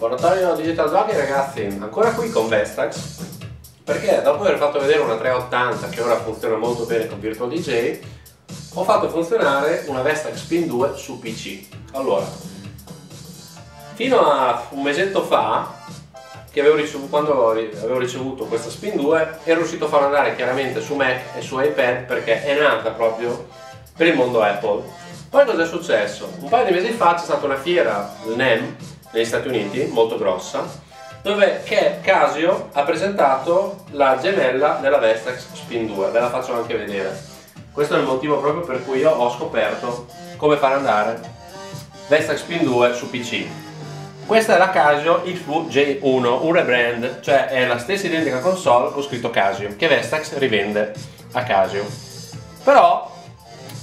Laboratorio Digital Jockey ragazzi, ancora qui con Vestax perché dopo aver fatto vedere una 380 che ora funziona molto bene con Virtual DJ ho fatto funzionare una Vestax Spin 2 su PC. Allora, fino a un mesetto fa avevo ricevuto, quando avevo ricevuto questa Spin 2 ero riuscito a farla andare chiaramente su Mac e su iPad perché è nata proprio per il mondo Apple. Poi cosa è successo? Un paio di mesi fa c'è stata una fiera, il NEM, negli Stati Uniti, molto grossa, dove Casio ha presentato la gemella della Vestax Spin 2, ve la faccio anche vedere. Questo è il motivo proprio per cui io ho scoperto come fare andare Vestax Spin 2 su PC. Questa è la Casio XV-J1, un rebrand, cioè è la stessa identica console con scritto Casio, che Vestax rivende a Casio. Però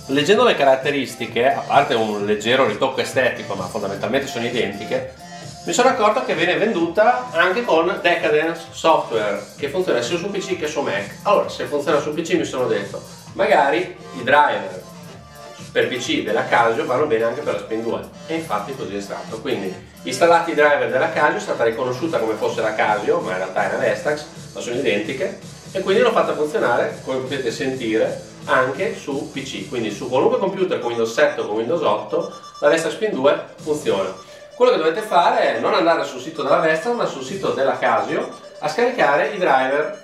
Leggendo le caratteristiche, a parte un leggero ritocco estetico, ma fondamentalmente sono identiche, mi sono accorto che viene venduta anche con Decadence Software, che funziona sia su PC che su Mac. Allora, se funziona su PC mi sono detto, magari i driver per PC della Casio vanno bene anche per la Spin 2 e infatti così è stato. Quindi installati i driver della Casio è stata riconosciuta come fosse la Casio, ma in realtà è una Vestax, ma sono identiche e quindi l'ho fatta funzionare, come potete sentire, anche su PC, quindi su qualunque computer con Windows 7 o con Windows 8 la Vestas Spin 2 funziona. Quello che dovete fare è non andare sul sito della Vestas ma sul sito della Casio a scaricare i driver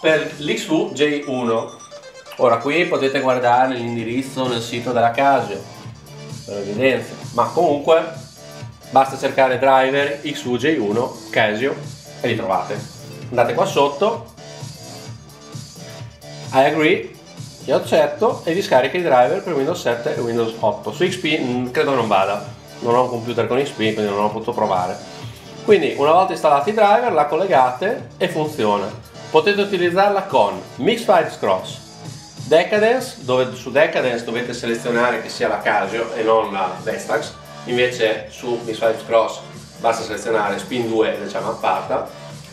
per l'XV J1. Ora qui potete guardare l'indirizzo nel sito della Casio, per evidenza, ma comunque basta cercare driver XV-J1 Casio e li trovate. Andate qua sotto, I agree io accetto e vi scarica i driver per Windows 7 e Windows 8. Su XP mh, mm, credo non vada, non ho un computer con XP quindi non ho potuto provare. Quindi una volta installati i driver la collegate e funziona. Potete utilizzarla con Mixed Cross, Decadence, dove su Decadence dovete selezionare che sia la Casio e non la Vestax, invece su Mixed Cross basta selezionare Spin 2 ed è già mappata.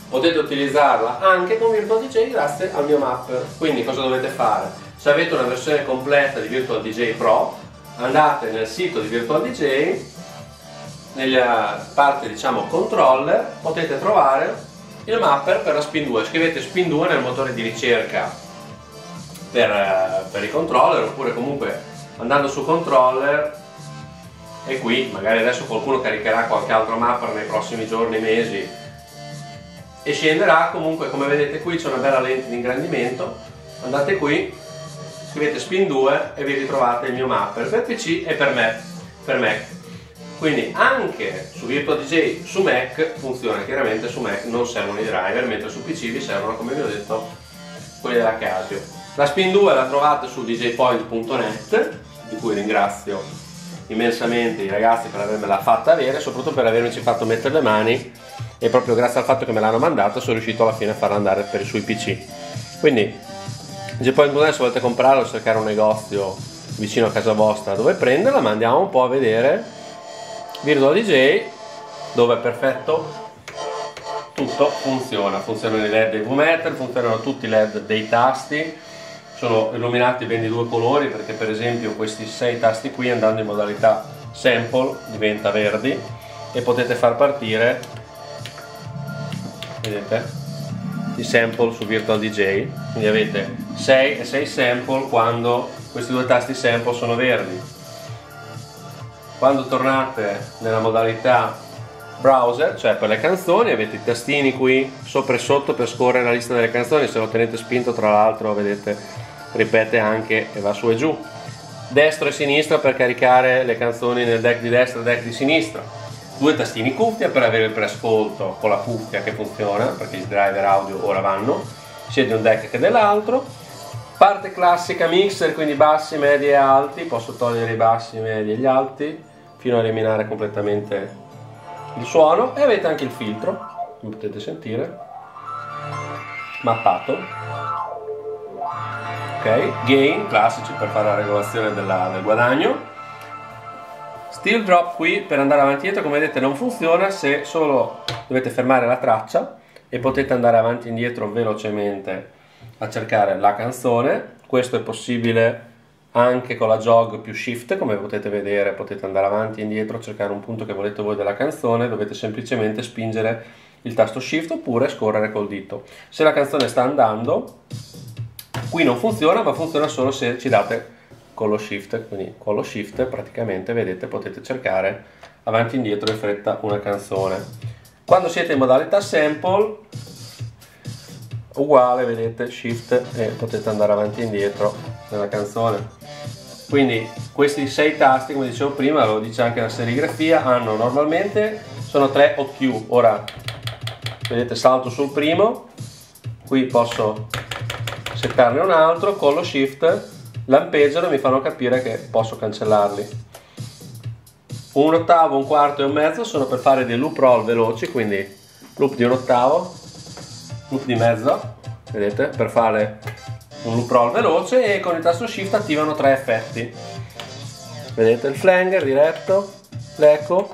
Potete utilizzarla anche con Virtual DJ grazie al mio mapper. Quindi cosa dovete fare? Se avete una versione completa di Virtual DJ Pro, andate nel sito di Virtual DJ, nella parte diciamo controller, potete trovare il mapper per la Spin 2. Scrivete Spin 2 nel motore di ricerca per, eh, per i controller, oppure comunque andando su controller e qui magari adesso qualcuno caricherà qualche altro mapper nei prossimi giorni, mesi e scenderà comunque come vedete qui c'è una bella lente di ingrandimento andate qui scrivete spin 2 e vi ritrovate il mio mapper per PC e per, me, per Mac. Quindi anche su Virtual DJ su Mac funziona, chiaramente su Mac non servono i driver, mentre su PC vi servono, come vi ho detto, quelli della Casio. La spin 2 la trovate su djpoint.net, di cui ringrazio immensamente i ragazzi per avermela fatta avere, soprattutto per avermi fatto mettere le mani e proprio grazie al fatto che me l'hanno mandata sono riuscito alla fine a farla andare per i suoi PC. Quindi se poi se volete comprarlo cercare un negozio vicino a casa vostra dove prenderla ma andiamo un po' a vedere Virtual DJ dove è perfetto. Tutto funziona funzionano i led dei V-meter funzionano tutti i led dei tasti. Sono illuminati ben di due colori perché per esempio questi sei tasti qui andando in modalità sample diventa verdi e potete far partire vedete i sample su Virtual DJ quindi avete 6 e 6 sample quando questi due tasti sample sono verdi. Quando tornate nella modalità browser cioè per le canzoni avete i tastini qui sopra e sotto per scorrere la lista delle canzoni se lo tenete spinto tra l'altro vedete ripete anche e va su e giù. Destra e sinistra per caricare le canzoni nel deck di destra e deck di sinistra due tastini cuffia per avere il preascolto con la cuffia che funziona perché i driver audio ora vanno. Sia di un deck che dell'altro. Parte classica mixer quindi bassi, medi e alti. Posso togliere i bassi, medi e gli alti fino a eliminare completamente il suono. E avete anche il filtro come potete sentire. Mappato. Ok, gain classici per fare la regolazione della, del guadagno Steel drop qui per andare avanti e indietro. Come vedete non funziona se solo dovete fermare la traccia e potete andare avanti e indietro velocemente a cercare la canzone. Questo è possibile anche con la jog più shift come potete vedere potete andare avanti e indietro cercare un punto che volete voi della canzone. Dovete semplicemente spingere il tasto shift oppure scorrere col dito. Se la canzone sta andando qui non funziona ma funziona solo se ci date con lo shift quindi con lo shift praticamente vedete potete cercare avanti e indietro in fretta una canzone. Quando siete in modalità sample uguale vedete shift e potete andare avanti e indietro nella canzone. Quindi questi sei tasti come dicevo prima lo dice anche la serigrafia hanno normalmente sono tre OQ ora vedete salto sul primo qui posso settarne un altro con lo shift lampeggiano e mi fanno capire che posso cancellarli. Un ottavo, un quarto e un mezzo sono per fare dei loop roll veloci quindi loop di un ottavo loop di mezzo vedete per fare un loop roll veloce e con il tasto shift attivano tre effetti. Vedete il flanger diretto l'eco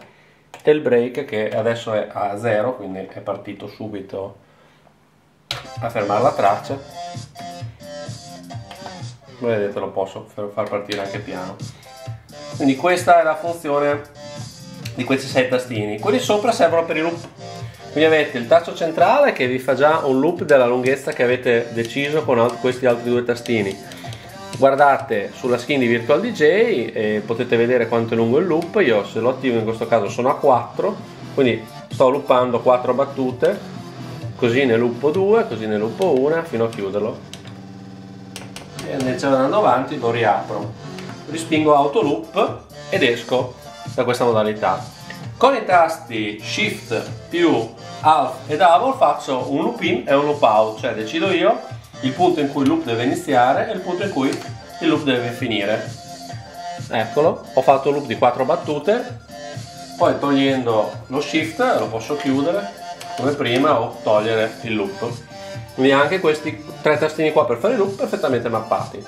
e il break che adesso è a 0 quindi è partito subito a fermare la traccia vedete lo posso far partire anche piano quindi questa è la funzione di questi sei tastini quelli sopra servono per i loop quindi avete il tasto centrale che vi fa già un loop della lunghezza che avete deciso con questi altri due tastini. Guardate sulla skin di Virtual DJ e potete vedere quanto è lungo il loop. Io se lo attivo in questo caso sono a 4, quindi sto loopando 4 battute, così ne loopo 2, così ne loopo 1 fino a chiuderlo. E invece andando avanti lo riapro. Rispingo auto loop ed esco da questa modalità. Con i tasti Shift più Alt e Double faccio un loop in e un loop out, cioè decido io il punto in cui il loop deve iniziare e il punto in cui il loop deve finire. Eccolo, ho fatto un loop di 4 battute, poi togliendo lo Shift lo posso chiudere come prima o togliere il loop. Quindi anche questi tre tastini qua per fare loop perfettamente mappati.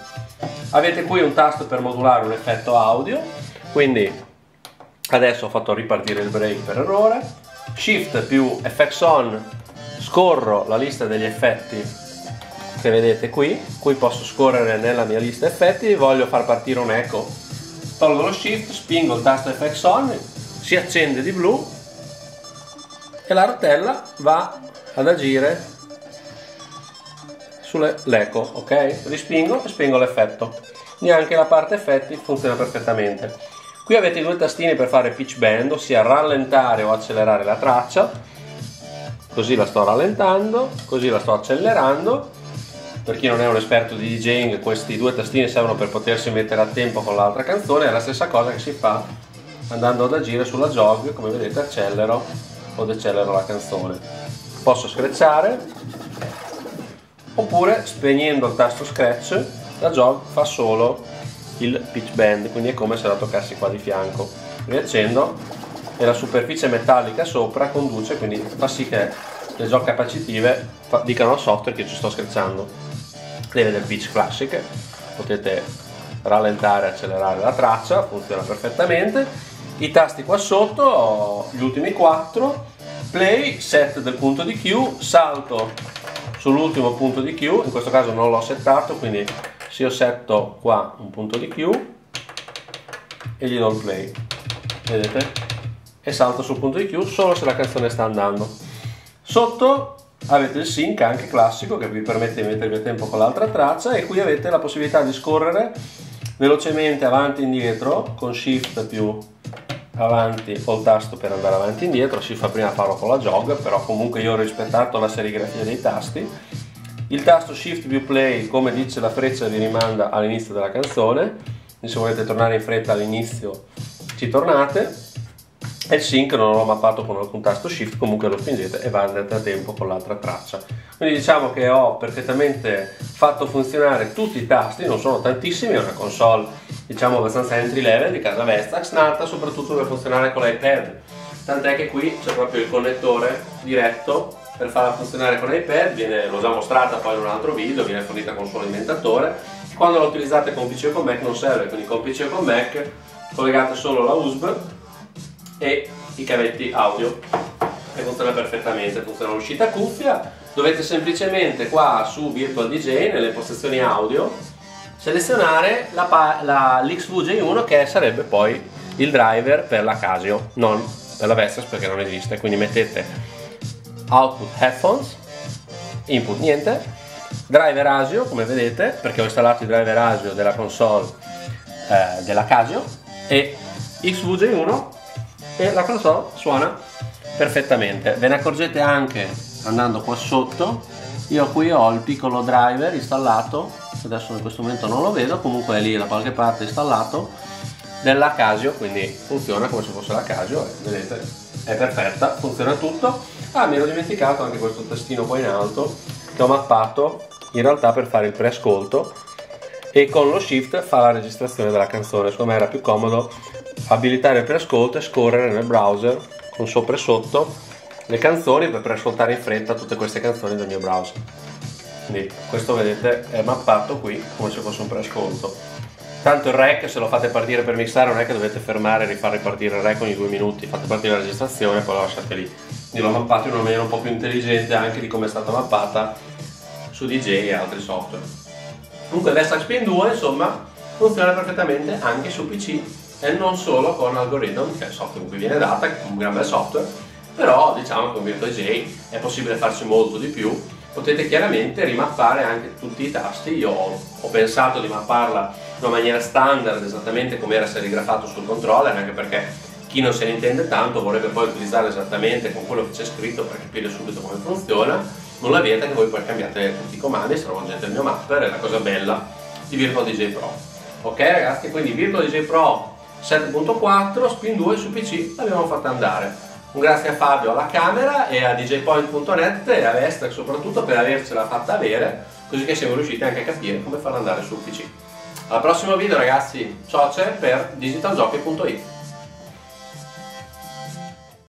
Avete qui un tasto per modulare un effetto audio, quindi adesso ho fatto ripartire il break per errore. Shift più fx on scorro la lista degli effetti che vedete qui. Qui posso scorrere nella mia lista effetti voglio far partire un eco. Tolgo lo shift spingo il tasto fx on si accende di blu e la rotella va ad agire sull'eco ok rispingo e spingo l'effetto neanche la parte effetti funziona perfettamente Qui avete due tastini per fare pitch bend, ossia rallentare o accelerare la traccia. Così la sto rallentando, così la sto accelerando. Per chi non è un esperto di DJing, questi due tastini servono per potersi mettere a tempo con l'altra canzone. È la stessa cosa che si fa andando ad agire sulla jog, come vedete accelero o decelero la canzone. Posso screcciare oppure spegnendo il tasto scratch la jog fa solo il pitch bend, quindi è come se la toccassi qua di fianco. Riaccendo e la superficie metallica sopra conduce, quindi fa sì che le gioche capacitive dicano al software che ci sto scherzando. Deve del pitch classic, potete rallentare e accelerare la traccia, funziona perfettamente. I tasti qua sotto, gli ultimi quattro, play, set del punto di Q, salto sull'ultimo punto di Q, in questo caso non l'ho settato, quindi se io setto qua un punto di Q e gli do il play. Vedete? E salto sul punto di Q solo se la canzone sta andando. Sotto avete il sync anche classico che vi permette di mettervi a tempo con l'altra traccia e qui avete la possibilità di scorrere velocemente avanti e indietro con shift più avanti col tasto per andare avanti e indietro si fa prima farlo con la jog però comunque io ho rispettato la serigrafia dei tasti il tasto Shift più Play, come dice la freccia, vi rimanda all'inizio della canzone. Se volete tornare in fretta all'inizio ci tornate. E il sync non l'ho mappato con alcun tasto Shift, comunque lo spingete e va a tempo con l'altra traccia. Quindi diciamo che ho perfettamente fatto funzionare tutti i tasti, non sono tantissimi, è una console diciamo abbastanza entry level di casa Vestax, nata soprattutto per funzionare con l'iPad. Tant'è che qui c'è proprio il connettore diretto per farla funzionare con iPad, viene, l'ho già mostrata poi in un altro video, viene fornita con suo alimentatore. Quando la utilizzate con PC o con Mac non serve, quindi con PC o con Mac collegate solo la USB e i cavetti audio e funziona perfettamente, funziona l'uscita cuffia, dovete semplicemente qua su Virtual DJ nelle impostazioni audio selezionare la, la, l'XVJ1 che sarebbe poi il driver per la Casio, non per la Vestas perché non esiste, quindi mettete output headphones, input niente, driver ASIO come vedete perché ho installato il driver ASIO della console eh, della Casio e XVJ1 e la console suona perfettamente. Ve ne accorgete anche andando qua sotto, io qui ho il piccolo driver installato, adesso in questo momento non lo vedo, comunque è lì da qualche parte installato, della Casio, quindi funziona come se fosse la Casio, vedete è perfetta, funziona tutto. Ah, mi ero dimenticato anche questo testino qua in alto che ho mappato in realtà per fare il preascolto. E con lo shift fa la registrazione della canzone, secondo me era più comodo abilitare il preascolto e scorrere nel browser con sopra e sotto le canzoni per preascoltare in fretta tutte queste canzoni del mio browser. Quindi questo vedete è mappato qui come se fosse un preascolto. Tanto il rec se lo fate partire per mixare non è che dovete fermare e rifar ripartire il rec ogni due minuti, fate partire la registrazione e poi lo lasciate lì. Quindi l'ho mappato in una maniera un po' più intelligente anche di come è stata mappata su DJ e altri software. Comunque Versax Spin 2 insomma funziona perfettamente anche su PC e non solo con Algorithm, che è il software con cui viene data, che è un gran bel software, però diciamo con VirtualJ è possibile farci molto di più. Potete chiaramente rimappare anche tutti i tasti, io ho, ho pensato di mapparla in una maniera standard, esattamente come era serigrafato sul controller, anche perché chi non se ne intende tanto vorrebbe poi utilizzare esattamente con quello che c'è scritto per capire subito come funziona, non la vieta che voi poi cambiate tutti i comandi, stravolgete il mio mapper, è la cosa bella di Virtual DJ Pro. Ok ragazzi, quindi Virtual DJ Pro 7.4, Spin 2 su PC l'abbiamo fatta andare. Un grazie a Fabio alla camera e a djpoint.net e a Vestac soprattutto per avercela fatta avere, così che siamo riusciti anche a capire come farla andare sul PC. Al prossimo video ragazzi, ciao per digitalgiochi.it